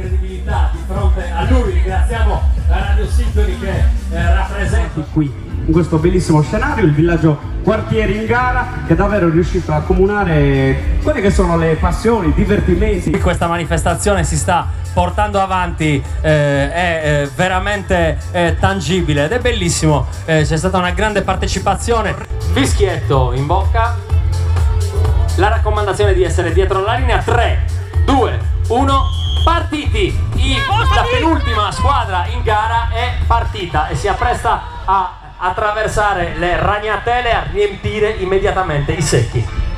credibilità di fronte a lui. Ringraziamo la Radio Sintoni che eh, rappresenta qui in questo bellissimo scenario, il villaggio Quartieri in gara che è davvero riuscito a accomunare quelle che sono le passioni, i divertimenti. Questa manifestazione si sta portando avanti eh, è eh, veramente eh, tangibile ed è bellissimo, eh, c'è stata una grande partecipazione. Fischietto in bocca, la raccomandazione di essere dietro la linea 3, 2, 1, partiti! I, la penultima squadra in gara è partita e si appresta a attraversare le ragnatele a riempire immediatamente i secchi.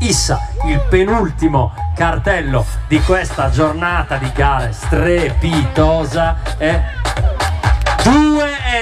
Issa, il penultimo cartello di questa giornata di gare strepitosa è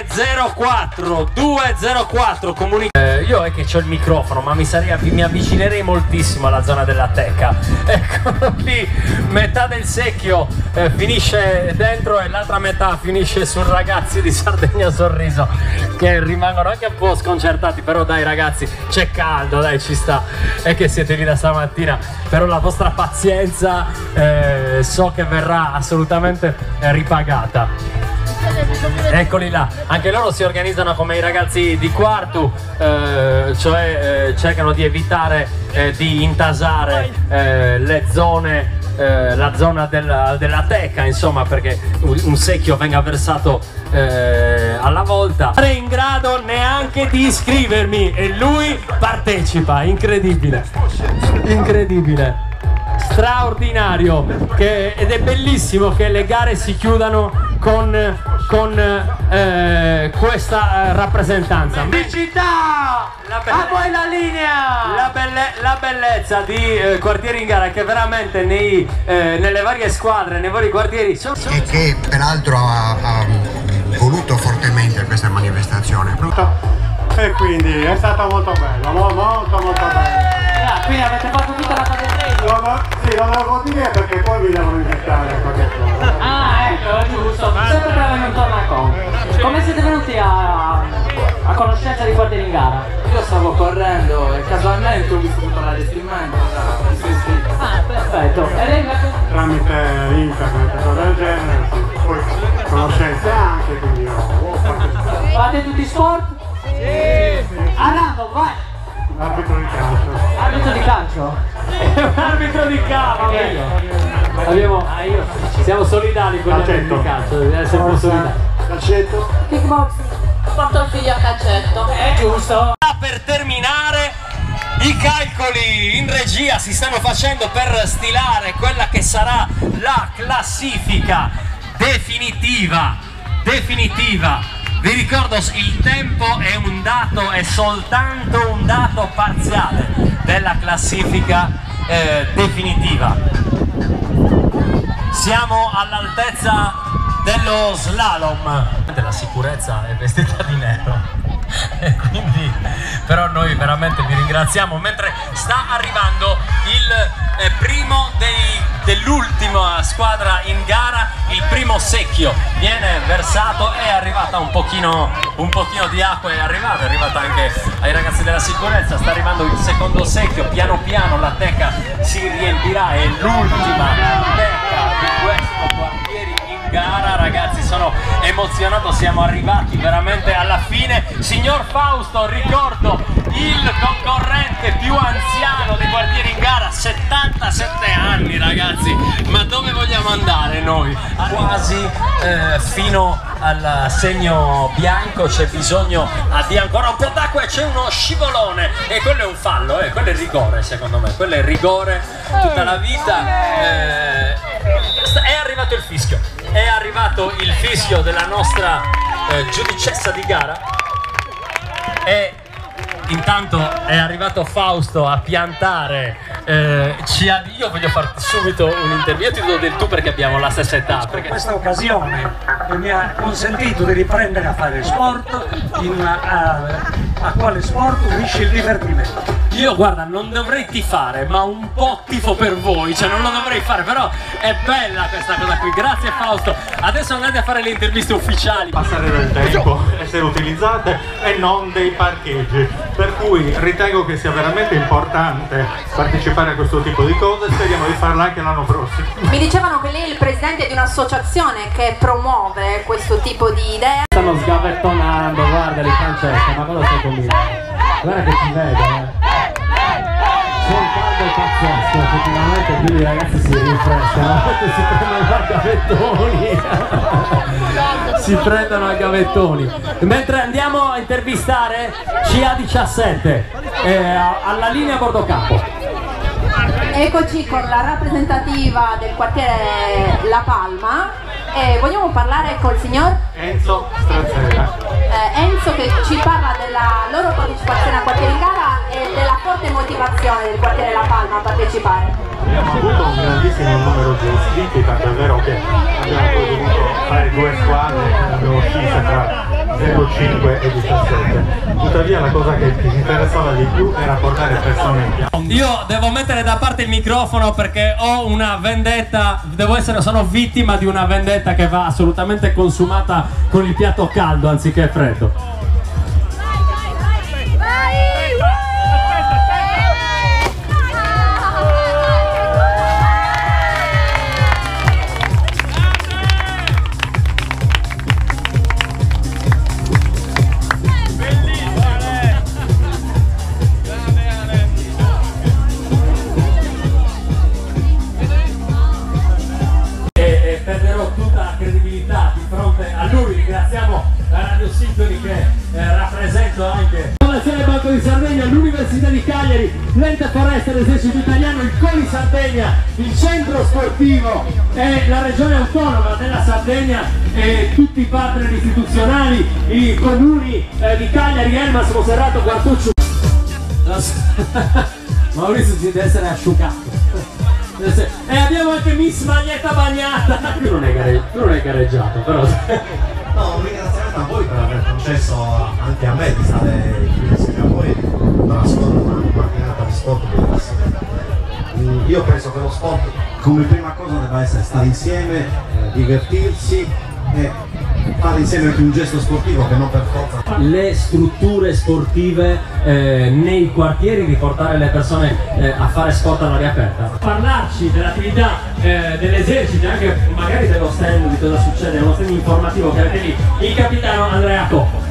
204 204 comunica eh, io è che ho il microfono ma mi, sarei, mi avvicinerei moltissimo alla zona della teca. Eccolo lì metà del secchio eh, finisce dentro e l'altra metà finisce sul ragazzi di Sardegna Sorriso che rimangono anche un po' sconcertati però dai ragazzi c'è caldo dai ci sta. È che siete lì da stamattina però la vostra pazienza eh, so che verrà assolutamente ripagata Eccoli là, anche loro si organizzano come i ragazzi di Quartu, eh, cioè eh, cercano di evitare eh, di intasare eh, le zone, eh, la zona della, della, teca, insomma, perché un secchio venga versato eh, alla volta. Non è in grado neanche di iscrivermi e lui partecipa, incredibile, incredibile. Straordinario. Che, ed è bellissimo che le gare si chiudano con, con eh, questa eh, rappresentanza. Felicità! La A voi la linea! La, belle, la bellezza di eh, quartieri in gara che veramente nei, eh, nelle varie squadre, nei vari quartieri sono... E che peraltro ha, ha voluto fortemente questa manifestazione. E quindi è stato molto bello, molto molto molto bello. Ah, quindi avete fatto tutta la fase 3? Sì, lo devo dire perché poi vi devono inventare qualche cosa. Ah, giusto. Sempre per venuto a Macon. Come siete venuti a, a conoscenza di quartieri in gara? Io stavo correndo e casualmente ho visto tutta la vestimenta. Ah, perfetto. E lei invece? Tramite internet e cose del genere, sì. Poi conoscenze anche, quindi ho partecipato. Fate tutti sport? Sì! Arando, vai! Arbitro di calcio. Arbitro di calcio? È un arbitro di calcio! Abbiamo, siamo solidali con gli arbitri di calcio, deve essere più solidali. Calcetto? Kickboxing. Porto il figlio a calcetto. È giusto. Per terminare i calcoli in regia si stanno facendo per stilare quella che sarà la classifica definitiva definitiva vi ricordo il tempo è un dato è soltanto un dato parziale della classifica eh, definitiva siamo all'altezza dello slalom. La sicurezza è vestita di nero quindi però noi veramente vi ringraziamo. Mentre sta arrivando il eh, primo dell'ultima squadra in gara il primo secchio. Viene versato è arrivata un pochino, un pochino di acqua è arrivata è arrivata anche ai ragazzi della sicurezza. Sta arrivando il secondo secchio piano piano la teca si riempirà è l'ultima teca di questo quartieri in gara ragazzi sono emozionato siamo arrivati veramente alla fine. Signor Fausto ricordo il concorrente più anziano dei quartieri in gara 77 anni ragazzi. Ma dove vogliamo andare noi? quasi eh, fino al segno bianco c'è bisogno di ancora un po' d'acqua e c'è uno scivolone. E quello è un fallo, eh, quello è rigore secondo me. Quello è rigore tutta la vita. Eh, è arrivato il fischio. È arrivato il fischio della nostra eh, giudicessa di gara. E intanto è arrivato Fausto a piantare eh, ha, io voglio farti subito un'intervista ti do del tu perché abbiamo la stessa età perché... questa occasione mi ha consentito di riprendere a fare sport in una, a, a quale sport? Unisce il divertimento io guarda non dovrei tifare ma un po' tifo per voi cioè non lo dovrei fare però è bella questa cosa qui. Grazie Fausto. Adesso andate a fare le interviste ufficiali. Passare del tempo essere utilizzate e non dei parcheggi. Per cui ritengo che sia veramente importante partecipare a questo tipo di cose e speriamo di farla anche l'anno prossimo. Mi dicevano che lei è il presidente di un'associazione che promuove questo tipo di idee. Stanno sgavettonando, guarda li Francesca, ma cosa stai combinando? Guarda che ti vedo, eh. Un caldo pazzesco, effettivamente, quindi i ragazzi si rinfrescano, si prendono a gavettoni. si prendono a gavettoni. Mentre andiamo a intervistare CA17 eh, alla linea Bordocampo. Eccoci con la rappresentativa del quartiere La Palma e vogliamo parlare col signor Enzo Strazzella. eh, Enzo che ci parla della loro partecipazione al quartiere in gara e della forte motivazione del quartiere La Palma a partecipare. Abbiamo avuto un grandissimo numero di iscritti, tant'è vero che abbiamo dovuto fare due squadre abbiamo scisse tra 05 e 17. Tuttavia la cosa che ci interessava di più era portare persone in piazza. Io devo mettere da parte il microfono perché ho una vendetta, devo essere, sono vittima di una vendetta che va assolutamente consumata con il piatto caldo anziché freddo. Radio Sintoni che eh, rappresento anche la Fondazione Banco di Sardegna, l'Università di Cagliari, l'Ente Foreste dell'Esercito Italiano, il Coli Sardegna, il Centro Sportivo e la Regione Autonoma della Sardegna e tutti i partner istituzionali, i comuni eh, di Cagliari, Elmas, Monserrato, Quartuccio. Maurizio si deve essere asciugato. E abbiamo anche Miss Maglietta Bagnata. Tu non hai, gare- tu non hai gareggiato, però. No, a voi per aver concesso anche a me di stare qui insieme a voi ascoltare una mattinata di sport Io penso che lo sport come prima cosa debba essere stare insieme, eh, divertirsi e fare insieme anche un gesto sportivo che non per forza Le strutture sportive eh, nei quartieri, di portare le persone eh, a fare sport all'aria aperta. Parlarci dell'attività eh, dell'esercito, anche magari dello stand, di cosa succede, uno stand informativo che avete lì, il capitano Andrea Coppo.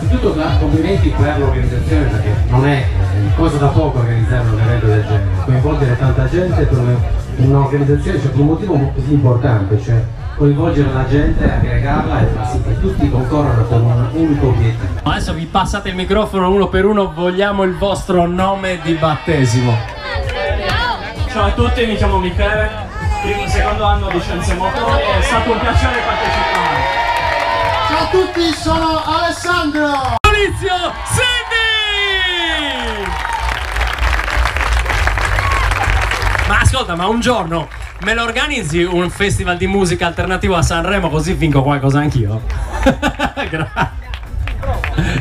Innanzitutto da- complimenti per l'organizzazione perché non è eh, cosa da poco organizzare un evento del genere, coinvolgere tanta gente per un'organizzazione c'è un motivo molto importante, cioè coinvolgere la gente, aggregarla e far sì che tutti concorrano per un unico obiettivo. Adesso vi passate il microfono uno per uno, vogliamo il vostro nome di battesimo. Ciao a tutti, mi chiamo Michele, primo e secondo anno di Scienze Motori, è stato un piacere partecipare. Ciao a tutti, sono Alessandro! Maurizio Sindi! Ma ascolta, ma un giorno me lo organizzi un festival di musica alternativo a Sanremo così vinco qualcosa anch'io? Grazie.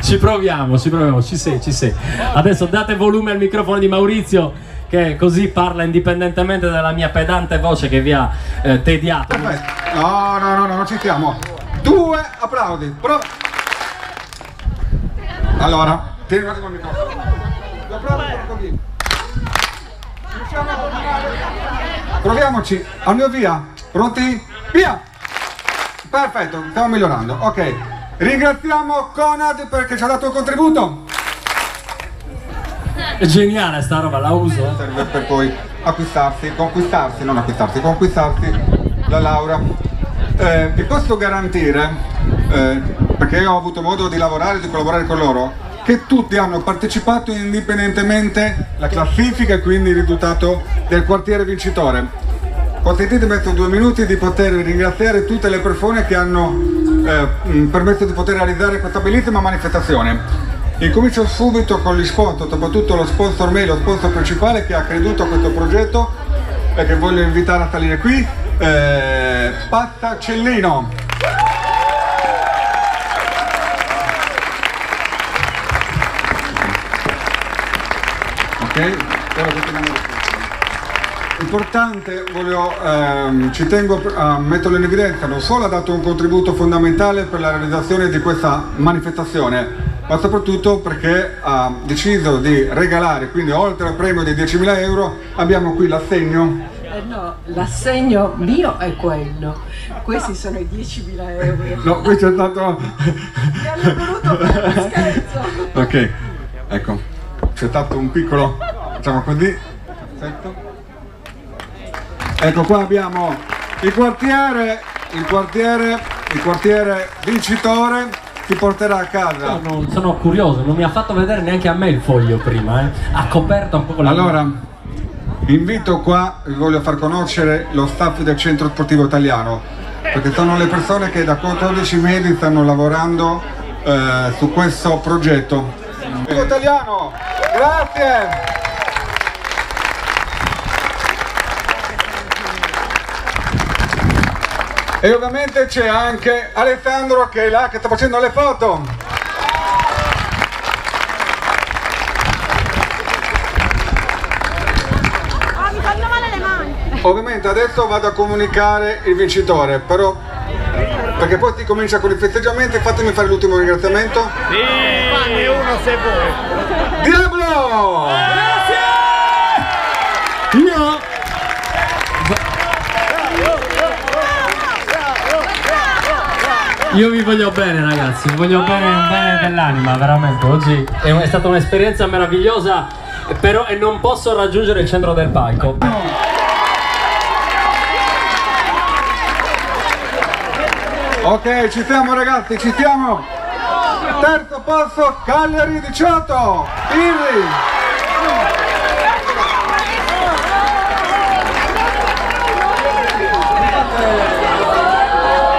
Ci proviamo, ci proviamo, ci sei, ci sei. Adesso date volume al microfono di Maurizio che così parla indipendentemente dalla mia pedante voce che vi ha eh, tediato. No, no, no, no, non ci stiamo. Due applaudi. Prova. Allora, tieni un attimo il microfono. Applausi per un pochino. Riusciamo a? Proviamoci. Al mio via. Pronti? Via! Perfetto, stiamo migliorando. Ok. Ringraziamo Conad perché ci ha dato il contributo. È geniale sta roba, la uso. Serve per poi acquistarsi, conquistarsi, non acquistarsi, conquistarsi la laurea. Eh, vi posso garantire, eh, perché io ho avuto modo di lavorare e di collaborare con loro, che tutti hanno partecipato indipendentemente la classifica e quindi il risultato del quartiere vincitore. Consentitemi questi due minuti di poter ringraziare tutte le persone che hanno eh, permesso di poter realizzare questa bellissima manifestazione. Incomincio subito con gli sponsor, soprattutto lo sponsor me, lo sponsor principale che ha creduto a questo progetto e che voglio invitare a salire qui, eh, Pasta Cellino. Ok? Importante, voglio, ehm, ci tengo a metterlo in evidenza, non solo ha dato un contributo fondamentale per la realizzazione di questa manifestazione, ma soprattutto perché ha deciso di regalare, quindi oltre al premio di 10.000 euro, abbiamo qui l'assegno Eh no, l'assegno mio è quello. Questi sono i 10.000 euro. No, qui c'è stato... Mi hanno voluto fare scherzo. Ok, ecco, c'è stato un piccolo, facciamo così. Ecco qua abbiamo il quartiere, il quartiere, il quartiere vincitore ti porterà a casa. Sono, sono curioso, non mi ha fatto vedere neanche a me il foglio prima, eh. Ha coperto un po' con la Allora, invito qua, vi voglio far conoscere lo staff del centro sportivo italiano, perché sono le persone che da 14 mesi stanno lavorando eh, su questo progetto. Italiano, grazie! E ovviamente c'è anche Alessandro che è là che sta facendo le foto. Ah, mi fanno male le mani. Ovviamente adesso vado a comunicare il vincitore, però perché poi si comincia con i festeggiamenti, fatemi fare l'ultimo ringraziamento. Fanne uno se vuoi. Diablo! Io Io vi voglio bene ragazzi, vi voglio bene, bene dell'anima, veramente. Oggi è, è stata un'esperienza meravigliosa, però e non posso raggiungere il centro del palco. Ok, ci siamo ragazzi, ci siamo! Terzo posto, Cagliari 18! Irri!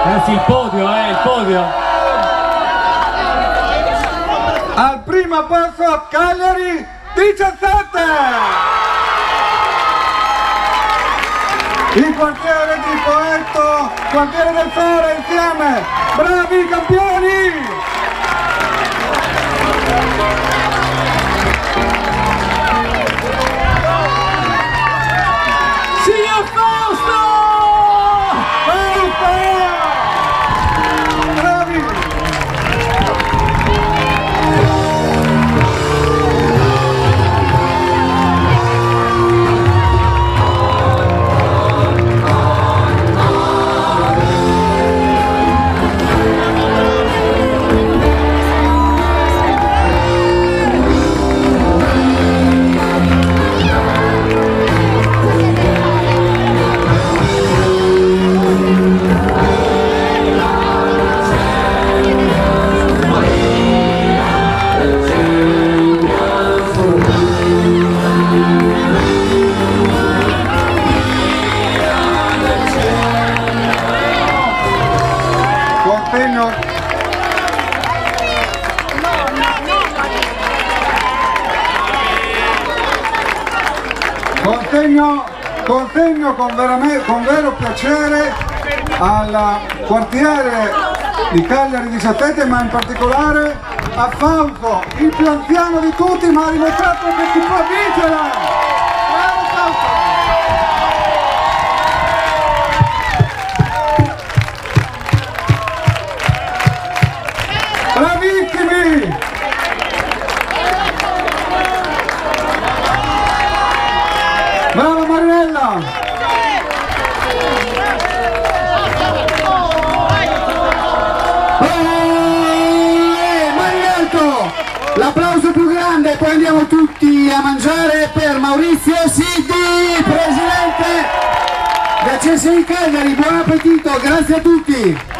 Ragazzi, il podio, eh, il podio. Al primo posto, Cagliari 17! Il quartiere di Poetto, quartiere del Fore insieme! Bravi campioni! Con, con vero piacere al quartiere di Cagliari 17 ma in particolare a Fausto, il più anziano di tutti ma ha dimostrato che si può vincere! Andiamo tutti a mangiare per Maurizio Siddi, presidente del CSI Cagliari, buon appetito, grazie a tutti!